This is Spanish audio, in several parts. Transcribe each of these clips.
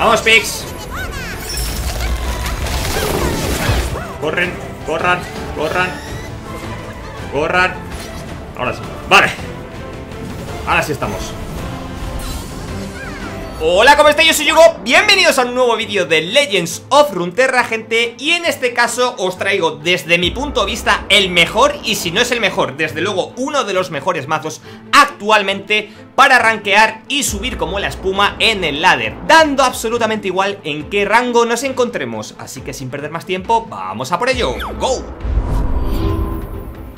¡Vamos, Pix! Corren, corran, corran. Corran. Ahora sí, vale. Ahora sí estamos Hola, ¿cómo estáis? Yo soy Hugo, bienvenidos a un nuevo vídeo de Legends of Runeterra, gente. Y en este caso os traigo, desde mi punto de vista, el mejor Y si no es el mejor, desde luego uno de los mejores mazos actualmente Para rankear y subir como la espuma en el ladder. Dando absolutamente igual en qué rango nos encontremos. Así que sin perder más tiempo, vamos a por ello. ¡Go!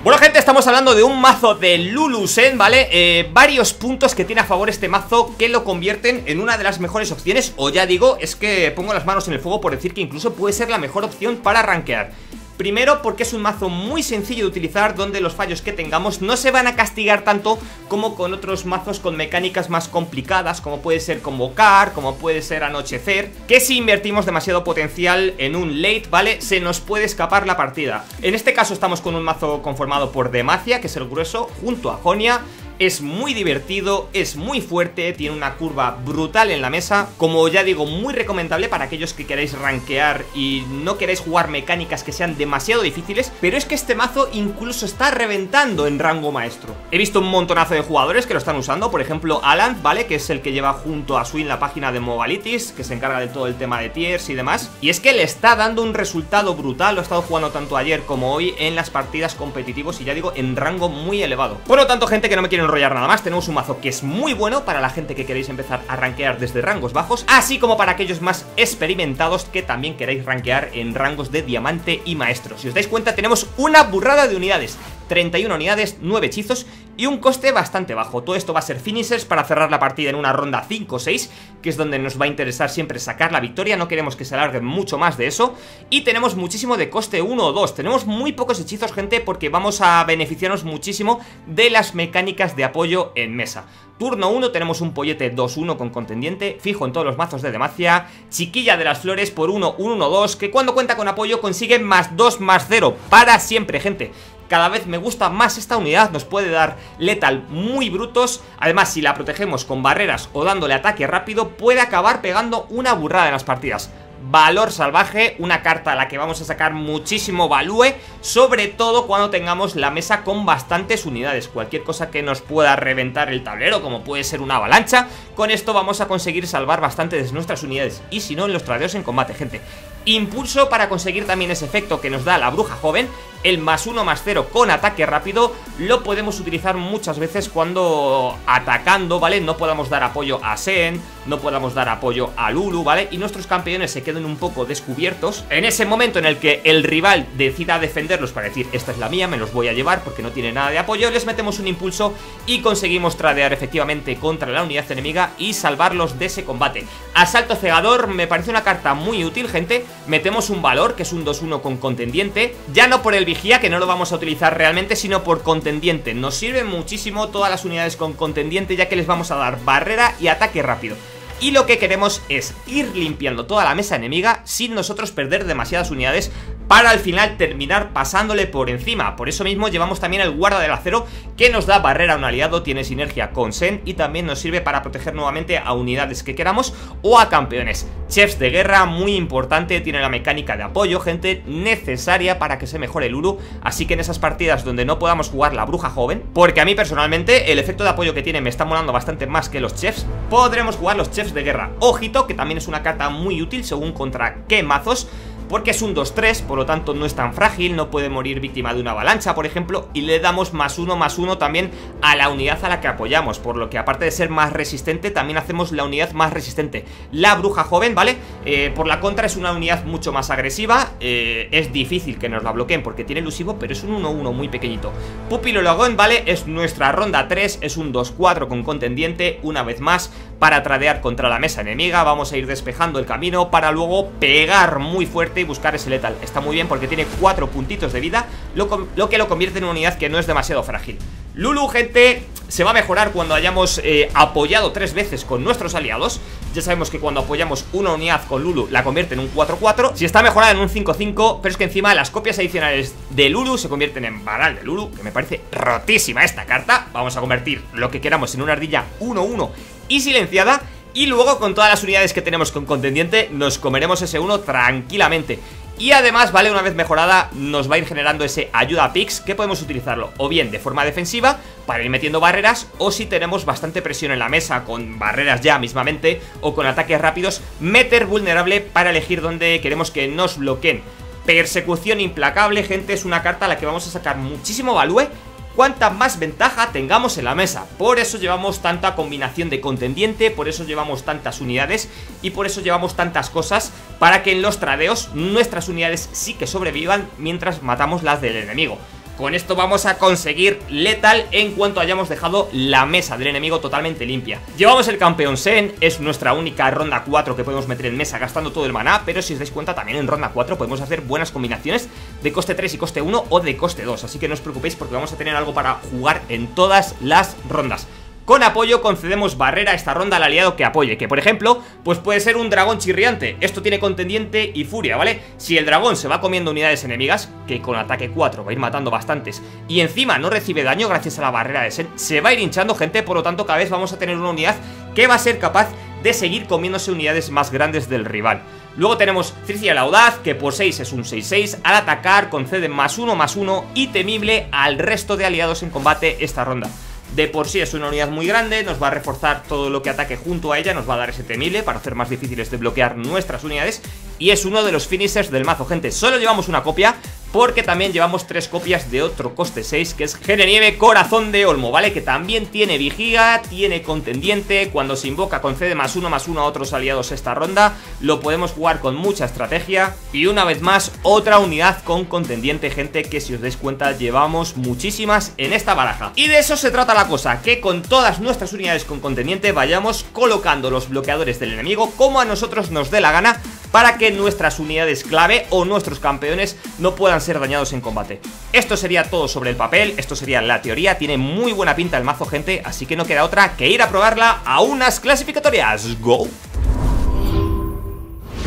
Bueno gente, estamos hablando de un mazo de Lulusen, ¿vale? Eh, varios puntos que tiene a favor este mazo que lo convierten en una de las mejores opciones O ya digo, es que pongo las manos en el fuego por decir que incluso puede ser la mejor opción para rankear Primero porque es un mazo muy sencillo de utilizar donde los fallos que tengamos no se van a castigar tanto como con otros mazos con mecánicas más complicadas como puede ser convocar, como puede ser anochecer que si invertimos demasiado potencial en un late, ¿vale? Se nos puede escapar la partida. En este caso estamos con un mazo conformado por Demacia, que es el grueso, junto a Jonia es muy divertido, es muy fuerte, tiene una curva brutal en la mesa Como ya digo, muy recomendable para aquellos que queráis rankear y no queráis jugar mecánicas que sean demasiado difíciles Pero es que este mazo incluso está reventando en rango maestro He visto un montonazo de jugadores que lo están usando, por ejemplo Alan, ¿vale? Que es el que lleva junto a Swing la página de Movalitis, que se encarga de todo el tema de tiers y demás Y es que le está dando un resultado brutal, lo he estado jugando tanto ayer como hoy en las partidas competitivos y ya digo, en rango muy elevado Por lo tanto, gente que no me quiere nada más, tenemos un mazo que es muy bueno para la gente que queréis empezar a rankear desde rangos bajos, así como para aquellos más experimentados que también queréis rankear en rangos de diamante y maestro. Si os dais cuenta, tenemos una burrada de unidades. 31 unidades, 9 hechizos y un coste bastante bajo. Todo esto va a ser finishers para cerrar la partida en una ronda 5-6, que es donde nos va a interesar siempre sacar la victoria, no queremos que se alargue mucho más de eso. Y tenemos muchísimo de coste 1 o 2, tenemos muy pocos hechizos, gente, porque vamos a beneficiarnos muchísimo de las mecánicas de apoyo en mesa. Turno 1 tenemos un pollete 2-1 con contendiente, fijo en todos los mazos de Demacia, chiquilla de las flores por 1, 1-1-2, que cuando cuenta con apoyo consigue más 2 más 0, para siempre, gente. Cada vez me gusta más esta unidad, nos puede dar letal muy brutos Además, si la protegemos con barreras o dándole ataque rápido Puede acabar pegando una burrada en las partidas Valor Salvaje, una carta a la que vamos a sacar muchísimo value, sobre todo cuando tengamos la mesa con bastantes unidades. Cualquier cosa que nos pueda reventar el tablero, como puede ser una avalancha, con esto vamos a conseguir salvar bastantes de nuestras unidades. Y si no, en los tradeos en combate, gente. Impulso para conseguir también ese efecto que nos da la bruja joven El más uno más cero con ataque rápido Lo podemos utilizar muchas veces cuando atacando, ¿vale? No podamos dar apoyo a Sen No podamos dar apoyo a Lulu, ¿vale? Y nuestros campeones se queden un poco descubiertos En ese momento en el que el rival decida defenderlos para decir Esta es la mía, me los voy a llevar porque no tiene nada de apoyo Les metemos un impulso y conseguimos tradear efectivamente contra la unidad enemiga Y salvarlos de ese combate Asalto cegador me parece una carta muy útil, gente metemos un valor, que es un 2-1 con contendiente, ya no por el que no lo vamos a utilizar realmente, sino por contendiente. Nos sirven muchísimo todas las unidades con contendiente, ya que les vamos a dar barrera y ataque rápido. Y lo que queremos es ir limpiando toda la mesa enemiga sin nosotros perder demasiadas unidades para al final terminar pasándole por encima. Por eso mismo llevamos también el guarda del acero que nos da barrera a un aliado, tiene sinergia con Sen y también nos sirve para proteger nuevamente a unidades que queramos o a campeones. Chefs de guerra, muy importante, tiene la mecánica de apoyo, gente necesaria para que se mejore el Uru, así que en esas partidas donde no podamos jugar la bruja joven, porque a mí personalmente el efecto de apoyo que tiene me está molando bastante más que los chefs, podremos jugar los chefs de guerra. Ojito, que también es una carta muy útil según contra qué mazos, porque es un 2-3, por lo tanto no es tan frágil, no puede morir víctima de una avalancha, por ejemplo, y le damos más uno más uno también a la unidad a la que apoyamos, por lo que aparte de ser más resistente, también hacemos la unidad más resistente. La bruja joven, ¿vale? Eh, por la contra es una unidad mucho más agresiva, eh, es difícil que nos la bloqueen porque tiene elusivo, pero es un 1-1 muy pequeñito. Pupilo Logón, ¿vale? Es nuestra ronda 3, es un 2-4 con contendiente, una vez más, para tradear contra la mesa enemiga, vamos a ir despejando el camino para luego pegar muy fuerte y buscar ese letal. Está muy bien porque tiene 4 puntitos de vida, lo, que lo convierte en una unidad que no es demasiado frágil. Lulu, gente, se va a mejorar cuando hayamos eh, apoyado tres veces con nuestros aliados Ya sabemos que cuando apoyamos una unidad con Lulu la convierte en un 4-4 Si está mejorada en un 5-5, pero es que encima las copias adicionales de Lulu se convierten en Baral de Lulu Que me parece rotísima esta carta Vamos a convertir lo que queramos en una ardilla 1-1 y silenciada Y luego con todas las unidades que tenemos con contendiente Nos comeremos ese 1 tranquilamente y además, vale, una vez mejorada nos va a ir generando ese ayuda pix que podemos utilizarlo o bien de forma defensiva para ir metiendo barreras o si tenemos bastante presión en la mesa con barreras ya mismamente o con ataques rápidos, meter vulnerable para elegir dónde queremos que nos bloqueen. Persecución implacable, gente, es una carta a la que vamos a sacar muchísimo value cuanta más ventaja tengamos en la mesa. Por eso llevamos tanta combinación de contendiente, por eso llevamos tantas unidades y por eso llevamos tantas cosas para que en los tradeos nuestras unidades sí que sobrevivan mientras matamos las del enemigo. Con esto vamos a conseguir letal en cuanto hayamos dejado la mesa del enemigo totalmente limpia. Llevamos el campeón Sen, es nuestra única ronda 4 que podemos meter en mesa gastando todo el maná, pero si os dais cuenta también en ronda 4 podemos hacer buenas combinaciones de coste 3 y coste 1 o de coste 2, así que no os preocupéis porque vamos a tener algo para jugar en todas las rondas. Con apoyo concedemos barrera a esta ronda al aliado que apoye Que por ejemplo, pues puede ser un dragón chirriante. Esto tiene contendiente y furia, ¿vale? Si el dragón se va comiendo unidades enemigas Que con ataque 4 va a ir matando bastantes Y encima no recibe daño gracias a la barrera de Sen Se va a ir hinchando gente, por lo tanto cada vez vamos a tener una unidad Que va a ser capaz de seguir comiéndose unidades más grandes del rival. Luego tenemos Circia la Audaz, que por 6 es un 6-6 Al atacar concede más 1 más 1 Y temible al resto de aliados en combate esta ronda de por sí es una unidad muy grande, nos va a reforzar todo lo que ataque junto a ella, nos va a dar ese temible para hacer más difíciles de bloquear nuestras unidades y es uno de los finishers del mazo, gente. Solo llevamos una copia, porque también llevamos tres copias de otro coste 6 que es Nieve Corazón de Olmo, ¿vale? Que también tiene vigiga, tiene contendiente, cuando se invoca concede más uno más uno a otros aliados esta ronda, lo podemos jugar con mucha estrategia y una vez más otra unidad con contendiente, gente, que si os dais cuenta llevamos muchísimas en esta baraja. Y de eso se trata la cosa, que con todas nuestras unidades con contendiente vayamos colocando los bloqueadores del enemigo como a nosotros nos dé la gana para que nuestras unidades clave o nuestros campeones no puedan ser dañados en combate. Esto sería todo sobre el papel, esto sería la teoría, tiene muy buena pinta el mazo gente, así que no queda otra que ir a probarla a unas clasificatorias. ¡Go!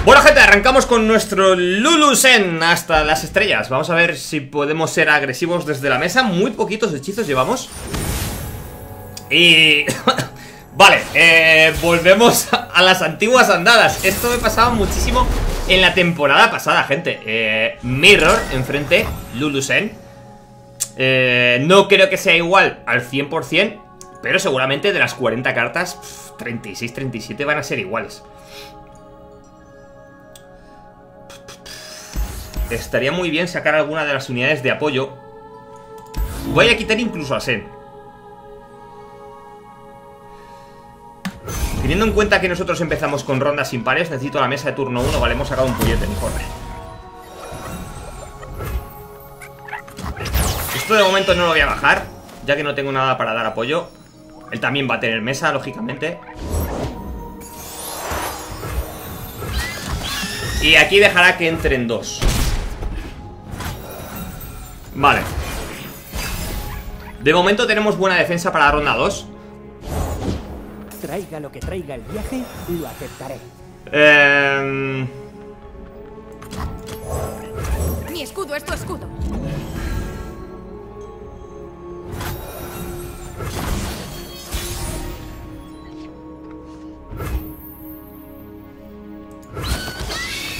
Bueno gente, arrancamos con nuestro Lulusen hasta las estrellas Vamos a ver si podemos ser agresivos desde la mesa Muy poquitos hechizos llevamos Y... Vale, eh, volvemos a las antiguas andadas. Esto me pasaba muchísimo en la temporada pasada, gente. Eh, Mirror, enfrente, Lulusen eh, No creo que sea igual al 100% Pero seguramente de las 40 cartas 36, 37 van a ser iguales. Estaría muy bien sacar alguna de las unidades de apoyo. Voy a quitar incluso a Sen Teniendo en cuenta que nosotros empezamos con rondas impares, necesito la mesa de turno 1, vale, hemos sacado un puñete, mejor. Esto de momento no lo voy a bajar, ya que no tengo nada para dar apoyo. Él también va a tener mesa, lógicamente. Y aquí dejará que entren dos. Vale. De momento tenemos buena defensa para la ronda 2. Traiga lo que traiga el viaje, lo aceptaré. Eh... Mi escudo es tu escudo.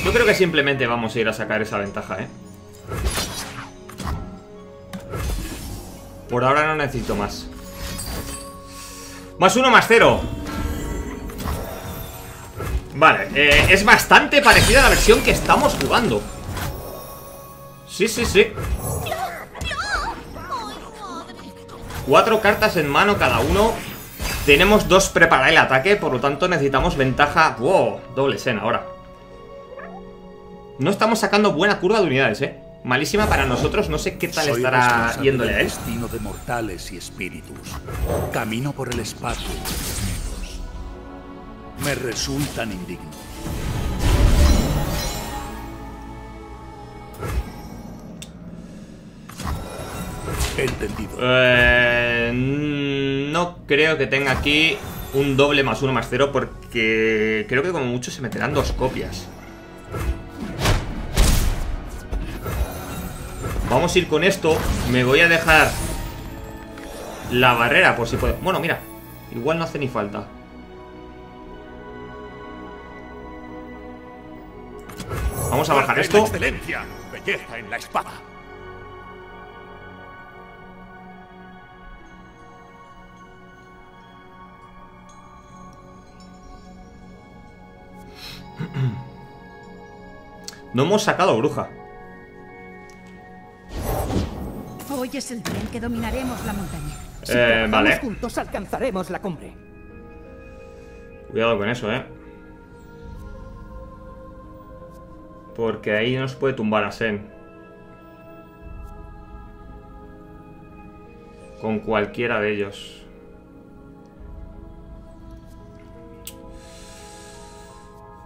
Yo creo que simplemente vamos a ir a sacar esa ventaja, ¿eh? Por ahora no necesito más. Más uno, más cero. Vale, eh, es bastante parecida a la versión que estamos jugando. Sí, sí, sí. Cuatro cartas en mano cada uno. Tenemos dos preparadas el ataque Por lo tanto necesitamos ventaja. Wow, doble sen ahora. No estamos sacando buena curva de unidades, eh Malísima para nosotros, no sé qué tal estará yéndole a él. destino de mortales y espíritus. Camino por el espacio Me resultan indignos. Entendido. Eh, no creo que tenga aquí un doble más uno más cero porque creo que como mucho se meterán dos copias. Vamos a ir con esto. Me voy a dejar la barrera por si puedo. Bueno, mira. Igual no hace ni falta. Vamos a bajar esto. Excelencia, belleza en la espada. No hemos sacado bruja. Hoy es el día en que dominaremos la montaña. Si Eh, vale. juntos alcanzaremos la cumbre. Cuidado con eso, eh. Porque ahí nos puede tumbar a Sen. Con cualquiera de ellos.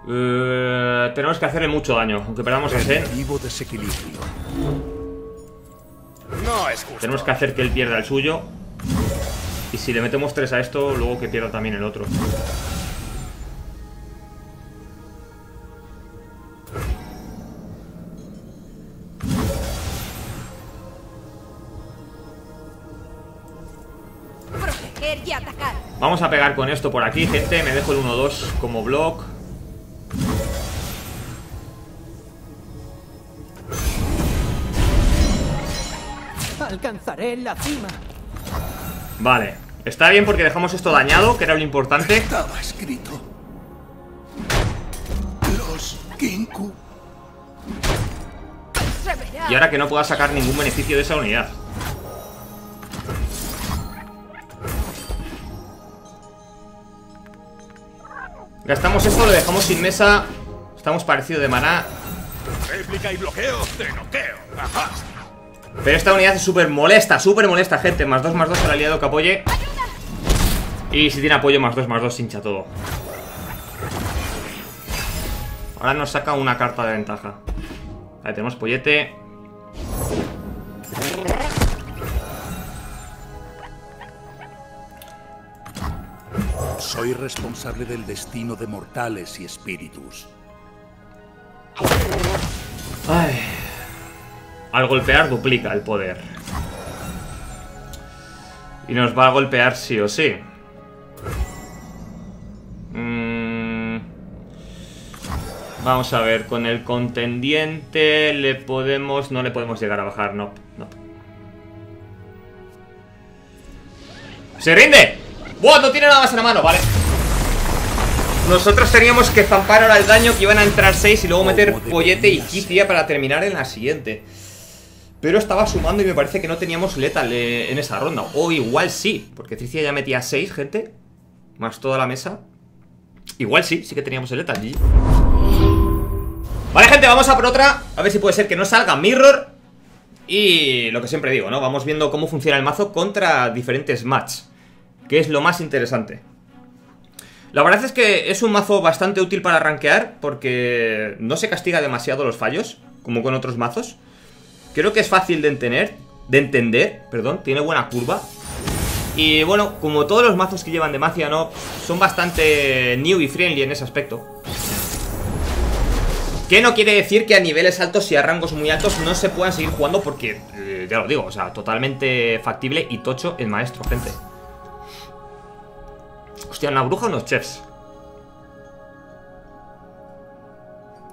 Eh, tenemos que hacerle mucho daño, aunque perdamos a Sen. Vivo desequilibrio. No es justo. Tenemos que hacer que él pierda el suyo. Y si le metemos tres a esto, luego que pierda también el otro. Proteger y atacar. Vamos a pegar con esto por aquí, gente. Me dejo el 1-2 como block. Alcanzaré la cima. Vale. Está bien porque dejamos esto dañado, que era lo importante. Estaba escrito. Los Kinku. Y ahora que no pueda sacar ningún beneficio de esa unidad. Gastamos esto, lo dejamos sin mesa. Estamos parecido de maná. Réplica y bloqueo de noqueo. Ajá. Pero esta unidad es súper molesta, súper molesta, gente. Más 2, más 2 al aliado que apoye. Y si tiene apoyo, más 2, más 2 hincha todo. Ahora nos saca una carta de ventaja. Ahí tenemos pollete. Soy responsable del destino de mortales y espíritus. Ay. Al golpear duplica el poder. Y nos va a golpear sí o sí. Mm. Vamos a ver, con el contendiente le podemos... No le podemos llegar a bajar, no. no. ¡Se rinde! ¡Buah! No tiene nada más en la mano, vale. Nosotros teníamos que zampar ahora el daño que iban a entrar 6 y luego meter pollete y. Kicia para terminar en la siguiente. Pero estaba sumando y me parece que no teníamos letal eh, en esa ronda. O igual sí, porque Tricia ya metía 6, gente. Más toda la mesa. Igual sí, sí que teníamos el letal. Vale, gente, vamos a por otra. A ver si puede ser que no salga Mirror. Y lo que siempre digo, ¿no? Vamos viendo cómo funciona el mazo contra diferentes match. Que es lo más interesante. La verdad es que es un mazo bastante útil para rankear porque no se castiga demasiado los fallos, como con otros mazos. Creo que es fácil de entender, de entender, perdón, tiene buena curva. Y bueno, como todos los mazos que llevan Demacia, ¿no? Son bastante new y friendly en ese aspecto. Que no quiere decir que a niveles altos y a rangos muy altos no se puedan seguir jugando porque, eh, ya lo digo, o sea, totalmente factible y tocho el maestro, gente. Hostia, ¿una bruja o unos chefs?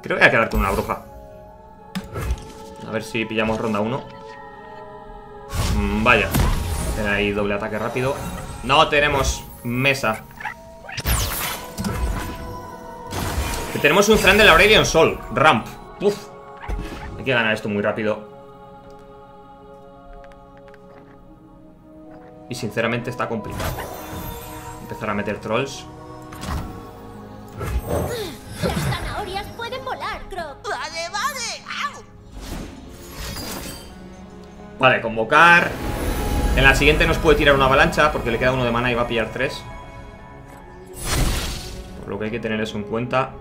Creo que voy a quedar con una bruja. A ver si pillamos ronda 1. Mm, vaya. Ahí doble ataque rápido. No tenemos mesa. Tenemos un Fran de la Radiant Sol. Ramp. Uf. Hay que ganar esto muy rápido. Y sinceramente está complicado. Empezar a meter trolls. Vale, convocar. En la siguiente nos puede tirar una avalancha porque le queda uno de mana y va a pillar tres. Por lo que hay que tener eso en cuenta.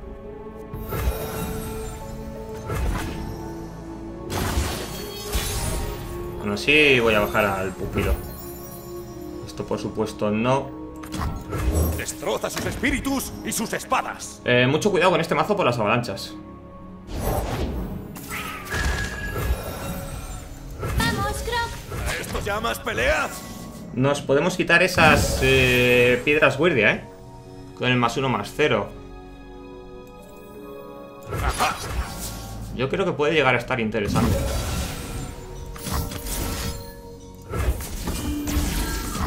Aún así voy a bajar al pupilo. Esto por supuesto no. Destroza sus espíritus y sus espadas. Eh, mucho cuidado con este mazo por las avalanchas. Llamas peleas? Nos podemos quitar esas eh, piedras guardia, ¿eh? Con el más uno más cero. Yo creo que puede llegar a estar interesante.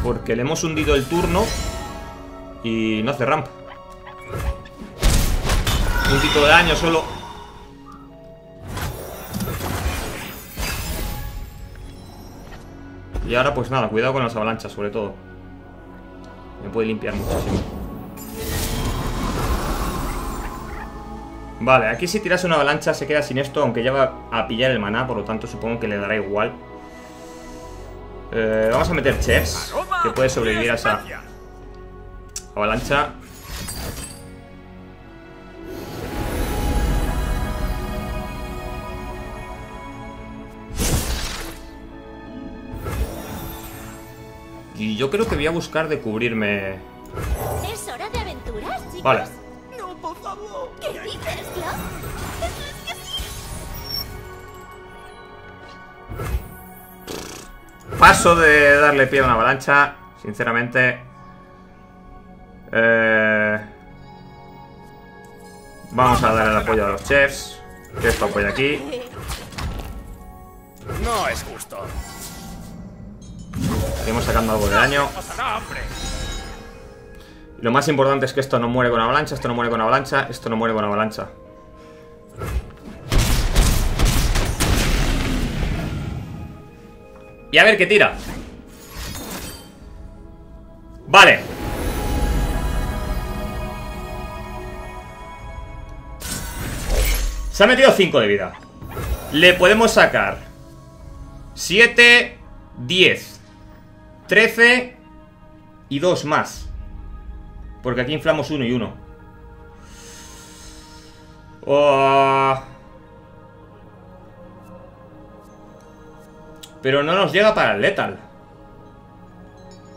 Porque le hemos hundido el turno y no hace ramp. Un poquito de daño solo. Y ahora pues nada, cuidado con las avalanchas sobre todo. Me puede limpiar muchísimo. Vale, aquí si tiras una avalancha se queda sin esto, aunque ya va a pillar el maná, por lo tanto supongo que le dará igual. Eh, vamos a meter chefs, que puede sobrevivir a esa avalancha. Yo creo que voy a buscar de cubrirme... ¿Es hora de aventuras, chicos? Vale. No, por favor. ¿Qué dices, Clock? Eso es que sí. Paso de darle pie a una avalancha, sinceramente. Eh, Vamos a dar el apoyo a los chefs. Que esto apoya aquí. No es justo. Seguimos sacando algo de daño. Lo más importante es que esto no muere con avalancha, esto no muere con avalancha, esto no muere con avalancha. Y a ver qué tira. Vale. Se ha metido 5 de vida. Le podemos sacar 7, 10, 13 y 2 más. Porque aquí inflamos uno y uno. Oh. Pero no nos llega para el letal.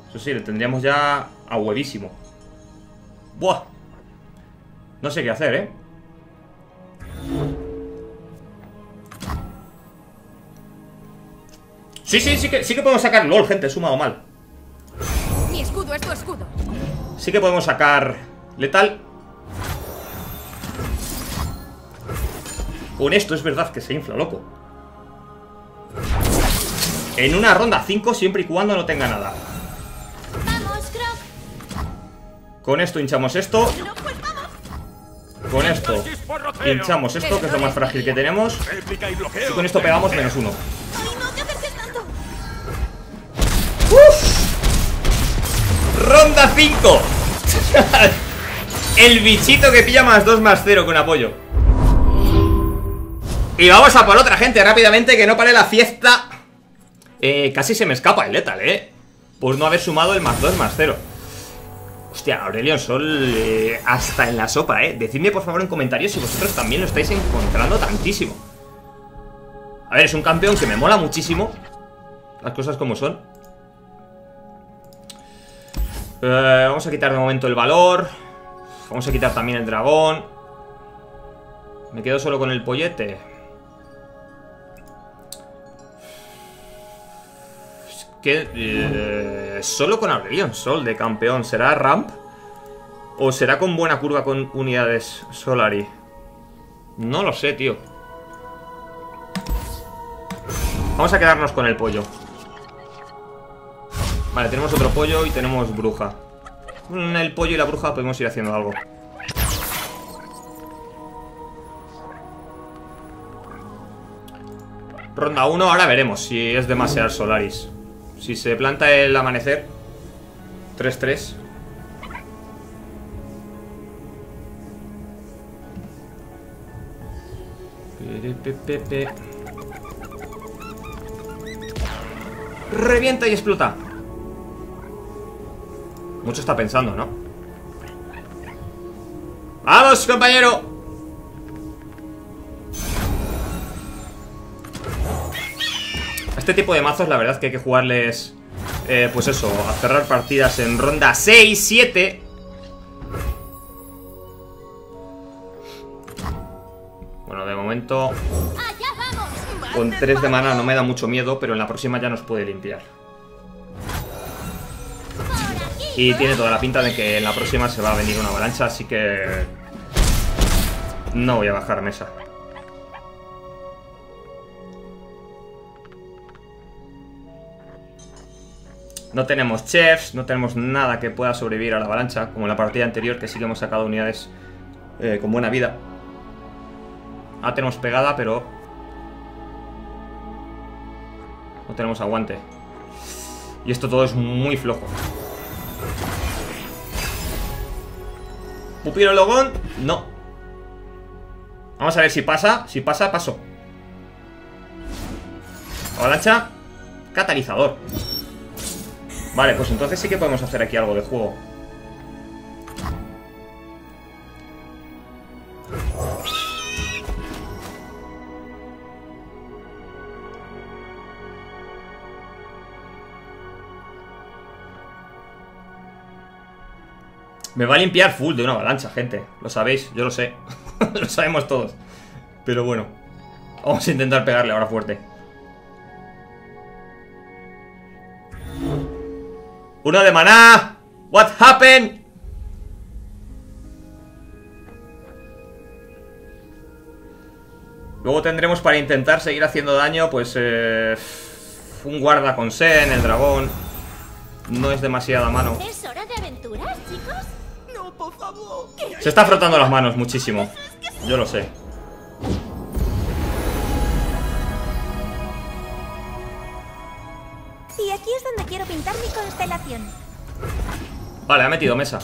Eso sí, le tendríamos ya a huevísimo. Buah. No sé qué hacer, ¿eh? Sí, sí, sí que, sí que podemos sacar LOL, gente, he sumado mal. Mi escudo es tu escudo. Sí que podemos sacar letal. Con esto es verdad que se infla, loco. En una ronda 5 siempre y cuando no tenga nada. Vamos, Croc. Con esto hinchamos esto. Pues. Con esto hinchamos esto, que es lo más frágil que tenemos. Y con esto pegamos menos uno. 5! El bichito que pilla más 2 más 0 con apoyo. Y vamos a por otra gente rápidamente que no pare la fiesta. Eh, casi se me escapa el letal, eh. Por no haber sumado el más 2 más 0. Hostia, Aurelion Sol eh, hasta en la sopa, eh. Decidme por favor en comentarios si vosotros también lo estáis encontrando tantísimo. A ver, es un campeón que me mola muchísimo. Las cosas como son. Eh, vamos a quitar de momento el valor. Vamos a quitar también el dragón. Me quedo solo con el pollete. Es que... eh, solo con Aurelion Sol de campeón. ¿Será ramp? ¿O será con buena curva con unidades Solari? No lo sé, tío. Vamos a quedarnos con el pollo. Vale, tenemos otro pollo y tenemos bruja. Con el pollo y la bruja podemos ir haciendo algo. Ronda 1, ahora veremos si es demasiado Solaris. Si se planta el amanecer. 3-3. Perepepepe. Revienta y explota. Mucho está pensando, ¿no? ¡Vamos, compañero! A este tipo de mazos la verdad que hay que jugarles... eh, pues eso, a cerrar partidas en ronda 6, 7... Bueno, de momento con 3 de mana no me da mucho miedo, pero en la próxima ya nos puede limpiar. Y tiene toda la pinta de que en la próxima se va a venir una avalancha, así que... No voy a bajar mesa. No tenemos chefs, no tenemos nada que pueda sobrevivir a la avalancha, como en la partida anterior, que sí que hemos sacado unidades eh, con buena vida. Ah, tenemos pegada, pero... No tenemos aguante. Y esto todo es muy flojo. Pupilo Logón, no. Vamos a ver si pasa. Si pasa, paso. Avalancha. Catalizador. Vale, pues entonces sí que podemos hacer aquí algo de juego. Me va a limpiar full de una avalancha, gente. Lo sabéis, yo lo sé. lo sabemos todos. Pero bueno. Vamos a intentar pegarle ahora fuerte. Uno de maná. What happened? Luego tendremos para intentar seguir haciendo daño, pues... Eh, un guarda con Sen, el dragón. No es demasiada mano. ¿Es hora de aventuras, chicos? No, por favor. Se está frotando las manos muchísimo. Yo lo sé. Y aquí es donde quiero pintar mi constelación. Vale, ha metido mesa.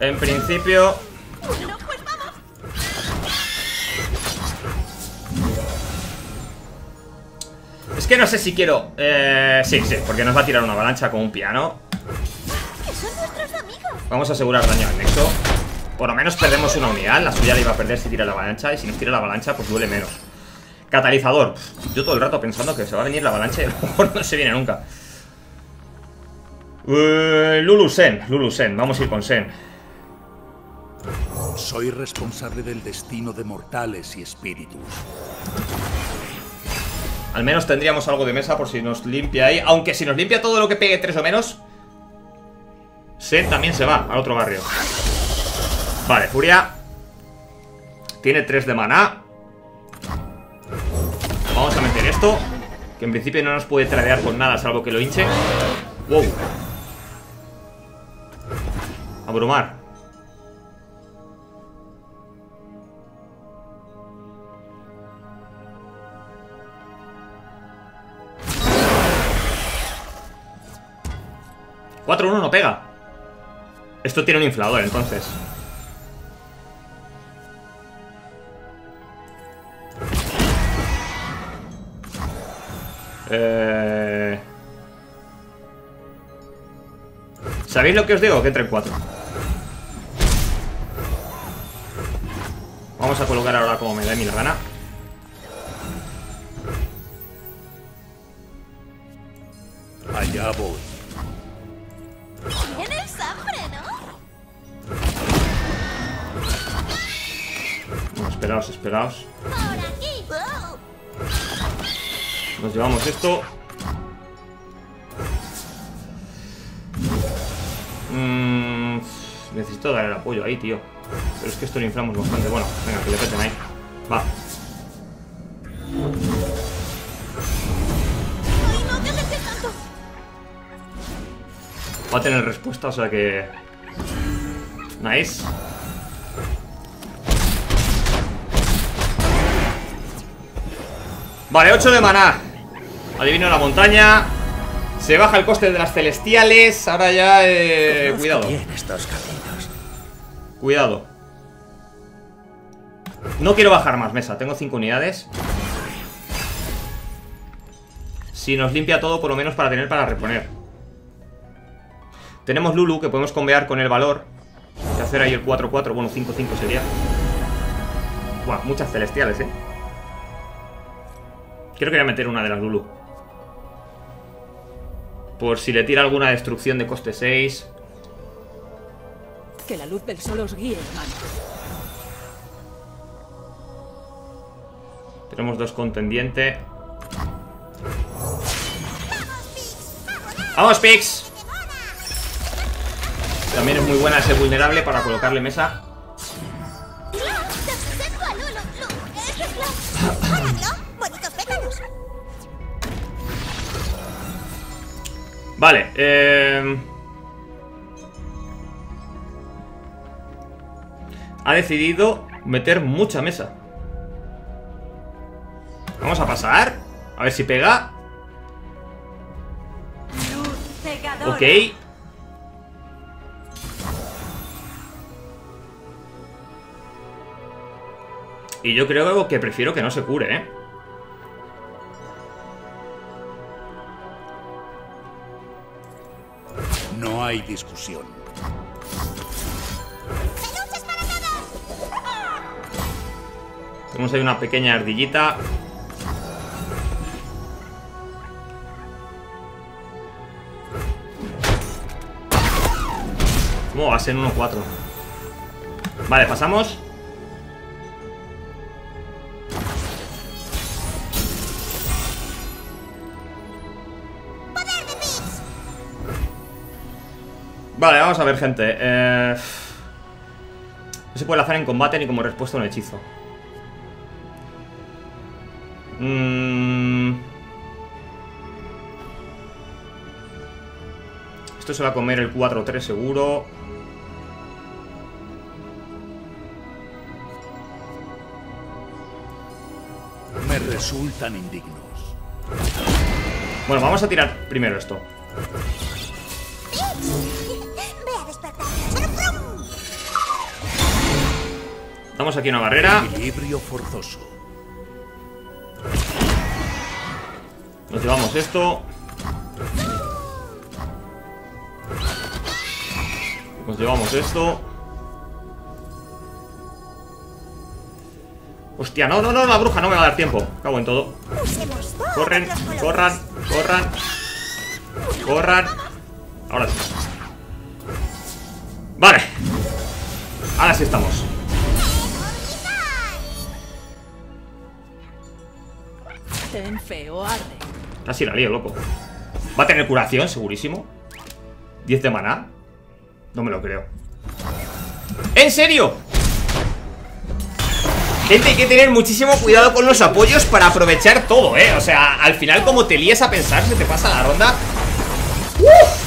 En principio... Es que no sé si quiero... Eh, sí, sí, porque nos va a tirar una avalancha con un piano. Vamos a asegurar daño al nexo. Por lo menos perdemos una unidad. La suya la iba a perder si tira la avalancha. Y si nos tira la avalancha, pues duele menos. Catalizador. Yo todo el rato pensando que se va a venir la avalancha y a lo mejor no se viene nunca. Eh, Lulu Sen. Lulu Sen. Vamos a ir con Sen. Soy responsable del destino de mortales y espíritus. Al menos tendríamos algo de mesa por si nos limpia ahí. Aunque si nos limpia todo lo que pegue tres o menos. Sen también se va al otro barrio. Vale, Furia. Tiene 3 de maná. Vamos a meter esto. Que en principio no nos puede tradear con nada, salvo que lo hinche. Wow. Abrumar. Cuatro uno no pega. Esto tiene un inflador, entonces. Eh... ¿Sabéis lo que os digo? Que entre en cuatro. Vamos a colocar ahora como me dé mi la gana. Esperaos, esperaos. Nos llevamos esto. Mm, necesito dar el apoyo ahí, tío. Pero es que esto lo inflamos bastante. Bueno, venga, que le peten ahí. Va. Va a tener respuesta, o sea que... Nice. Vale, 8 de maná. Adivino la montaña. Se baja el coste de las celestiales. Ahora ya... Eh, cuidado. Bien estos caminos. Cuidado. No quiero bajar más mesa. Tengo 5 unidades. Si nos limpia todo, por lo menos para tener para reponer. Tenemos Lulu, que podemos convear con el valor. Y hacer ahí el 4-4. Bueno, 5-5 sería. Buah, muchas celestiales, eh. Quiero que voy a meter una de las Lulu. Por si le tira alguna destrucción de coste 6. Que la luz del sol os guíe, hermanos. Tenemos dos contendientes. ¡Vamos, Pix! También es muy buena ese vulnerable para colocarle mesa. Vale, eh... Ha decidido meter mucha mesa Vamos a pasar A ver si pega. Ok Y yo creo que prefiero que no se cure, ¿eh? Hay discusión. ¡Peluches para todos! Tenemos ahí una pequeña ardillita ¿Cómo va a ser 1-4? Vale, pasamos Vale, vamos a ver, gente eh... No se puede lanzar en combate ni como respuesta a un hechizo Mm. Esto se va a comer el 4-3 seguro Me resultan indignos. Bueno, vamos a tirar primero esto Damos aquí una barrera. Equilibrio forzoso. Nos llevamos esto. Nos llevamos esto. Hostia, no, no, no, la bruja no me va a dar tiempo. Cago en todo. Corren, corran, corran. Corran. Ahora sí. Vale. Ahora sí estamos Casi la lío, loco. Va a tener curación, segurísimo. 10 de maná. No me lo creo. ¿En serio? Gente, hay que tener muchísimo cuidado con los apoyos para aprovechar todo, ¿eh? O sea, al final como te líes a pensar, se te pasa la ronda. ¡Uf!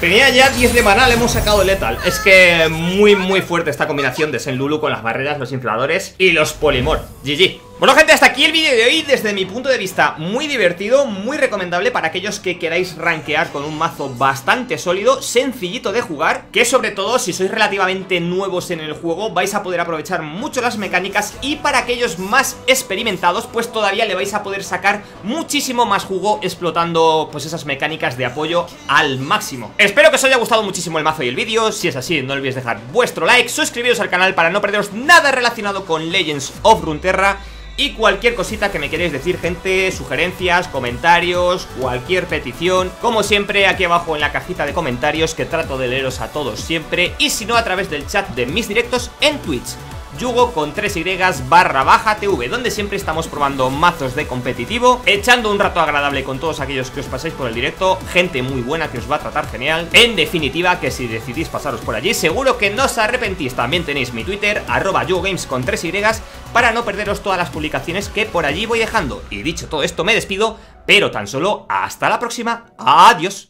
Tenía ya 10 de maná, le hemos sacado letal Es que muy muy fuerte esta combinación de Senlulu con las barreras, los infladores y los polimor GG bueno gente, hasta aquí el vídeo de hoy. Desde mi punto de vista muy divertido Muy recomendable para aquellos que queráis rankear Con un mazo bastante sólido Sencillito de jugar Que sobre todo si sois relativamente nuevos en el juego Vais a poder aprovechar mucho las mecánicas Y para aquellos más experimentados Pues todavía le vais a poder sacar muchísimo más jugo Explotando pues esas mecánicas de apoyo al máximo. Espero que os haya gustado muchísimo el mazo y el vídeo. Si es así no olvidéis dejar vuestro like Suscribiros al canal para no perderos nada relacionado con Legends of Runeterra y cualquier cosita que me queréis decir, gente, sugerencias, comentarios, cualquier petición, como siempre aquí abajo en la cajita de comentarios que trato de leeros a todos siempre, y si no a través del chat de mis directos en Twitch. Yugo con 3y barra baja TV, donde siempre estamos probando mazos de competitivo, echando un rato agradable con todos aquellos que os pasáis por el directo, gente muy buena que os va a tratar genial. En definitiva, que si decidís pasaros por allí, seguro que no os arrepentís. También tenéis mi Twitter, arroba YugoGames con 3y, para no perderos todas las publicaciones que por allí voy dejando. Y dicho todo esto, me despido, pero tan solo hasta la próxima. Adiós.